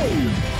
Woo!